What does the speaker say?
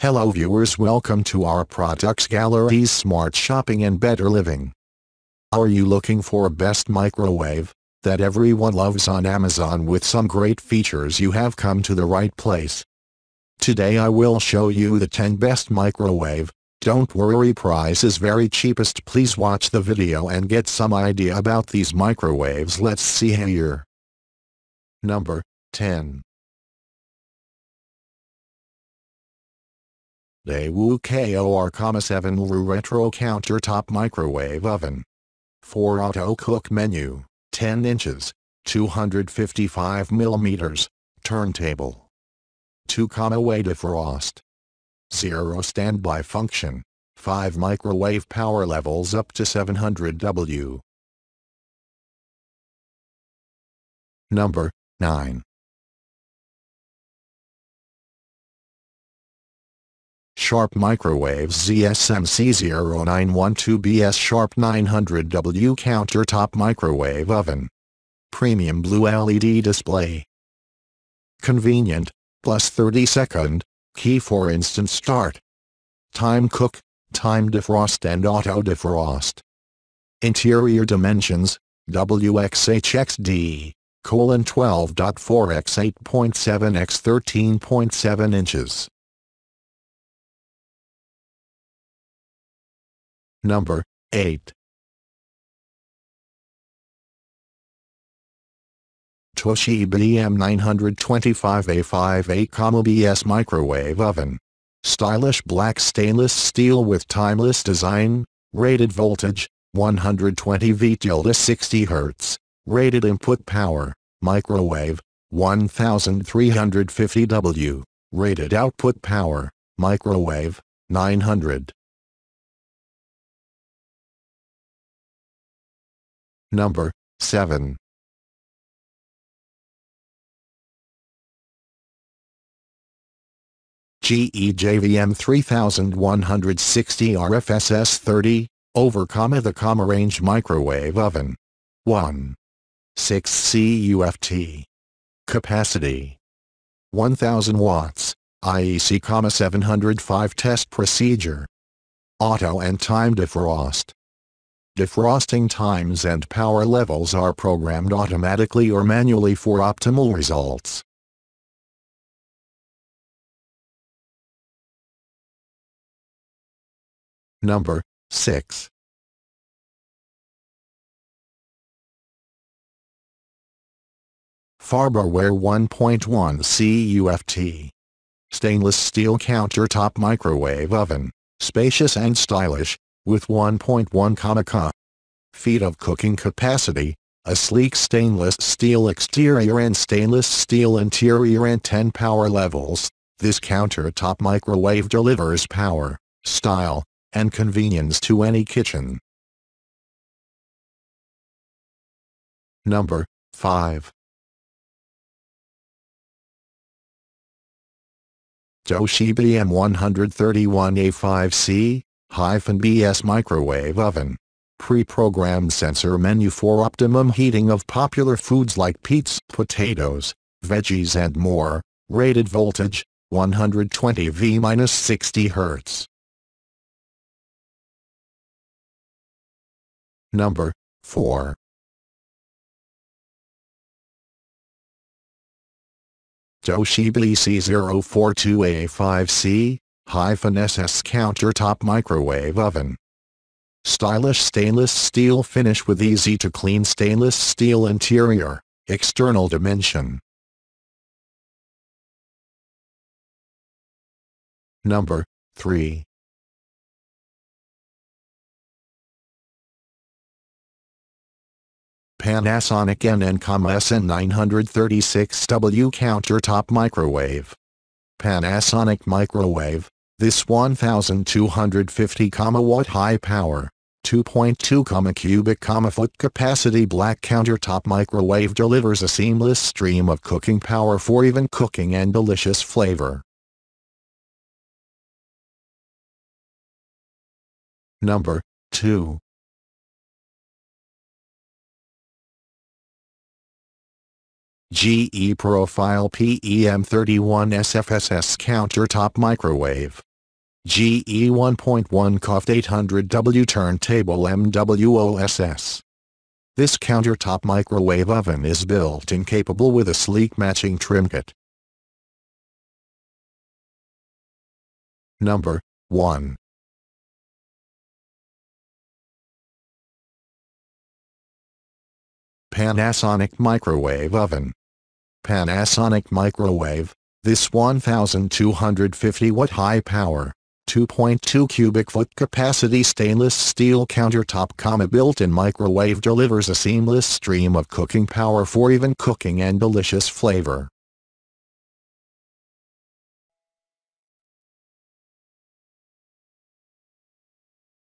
Hello viewers welcome to our products galleries smart shopping and better living. Are you looking for a best microwave that everyone loves on Amazon with some great features you have come to the right place. Today I will show you the 10 best microwave. Don't worry price is very cheapest please watch the video and get some idea about these microwaves let's see here. Number 10 Daewoo KOR-7 Retro Countertop Microwave Oven. 4 Auto Cook Menu 10 inches 255 millimeters turntable. 2 comma way defrost. 0 standby function 5 microwave power levels up to 700 W. Number 9 Sharp Microwaves ZSMC0912BS Sharp 900W Countertop Microwave Oven. Premium blue LED display. Convenient, plus 30 second, key for instant start. Time cook, time defrost and auto defrost. Interior dimensions, WXHXD, colon 12.4 x 8.7 x 13.7 inches. Number 8. Toshiba EM925A5A, BS Microwave Oven. Stylish black stainless steel with timeless design, rated voltage, 120 V tilde 60 Hz, rated input power, microwave, 1350 W, rated output power, microwave, 900. Number 7. GEJVM 3160 RFSS 30, over comma the comma range microwave oven. 1. 6 CUFT. Capacity. 1000 watts, IEC comma 705 test procedure. Auto and time defrost. Defrosting times and power levels are programmed automatically or manually for optimal results. Number 6. Farberware 1.1 CUFT. Stainless steel countertop microwave oven, spacious and stylish, with 1.1 cubic feet of cooking capacity, a sleek stainless steel exterior and stainless steel interior and 10 power levels, this countertop microwave delivers power, style, and convenience to any kitchen. Number 5. Toshiba M131A5C BS microwave oven. Pre-programmed sensor menu for optimum heating of popular foods like pizza, potatoes, veggies and more. Rated voltage, 120 V-60 Hz. Number 4. Toshiba EC042A5C, SS countertop microwave oven. Stylish stainless steel finish with easy to clean stainless steel interior, external dimension. Number 3. Panasonic NN-SN936W countertop microwave. Panasonic microwave, this 1250 watt high power, 2.2 cubic foot capacity black countertop microwave delivers a seamless stream of cooking power for even cooking and delicious flavor. Number 2. GE Profile PEM31 SFSS countertop microwave. GE 1.1 COFT 800W turntable MWOSS. This countertop microwave oven is built-in capable with a sleek matching trim kit. Number 1. Panasonic Microwave Oven Panasonic Microwave, this 1250 watt high power, 2.2 cubic foot capacity stainless steel countertop comma built-in microwave delivers a seamless stream of cooking power for even cooking and delicious flavor.